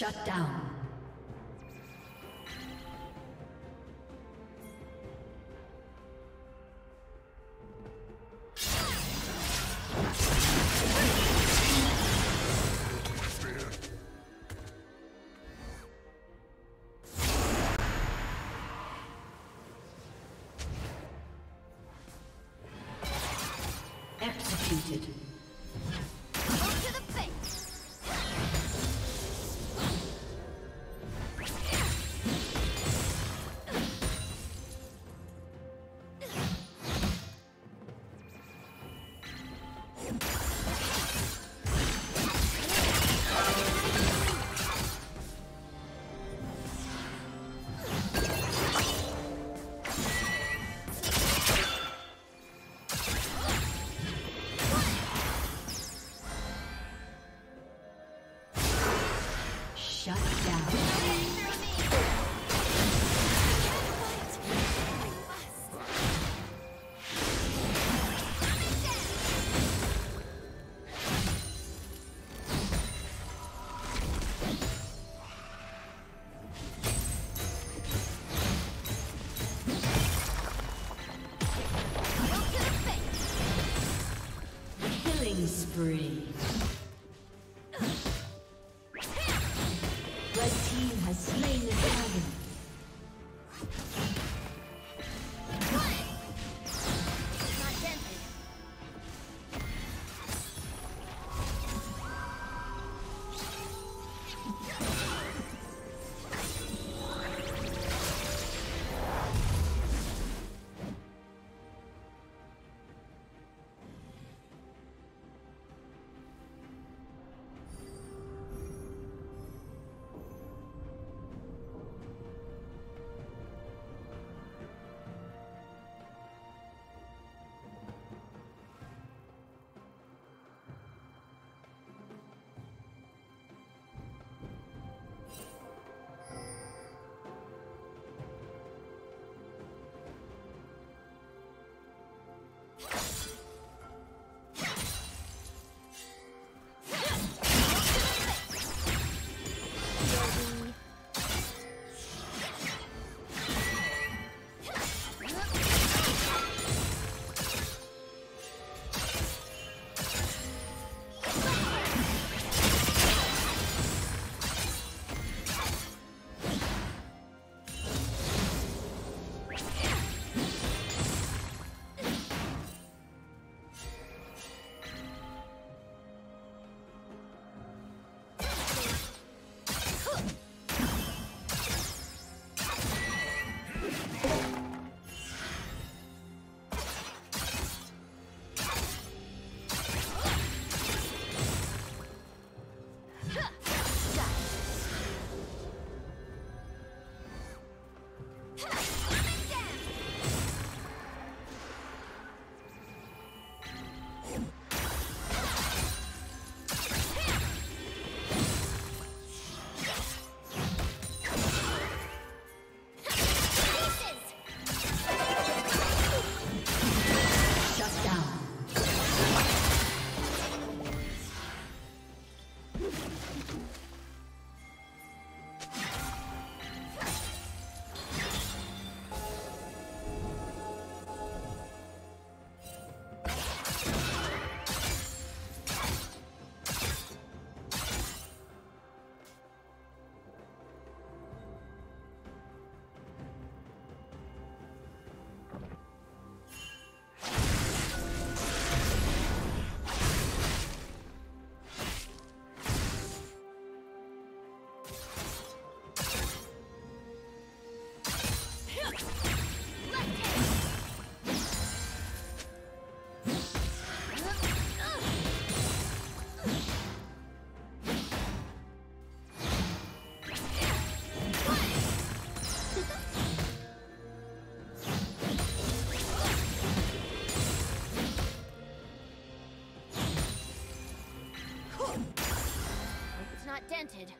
Shut down. Killing spree. wanted.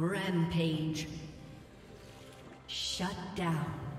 Rampage. Shut down.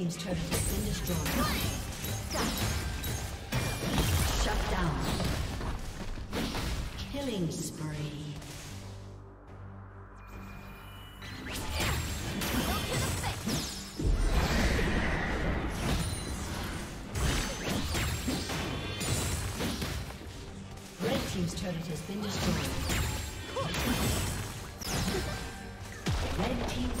Team's turret has been destroyed. Shut down. Killing spree. Team's turret has been destroyed. Red team's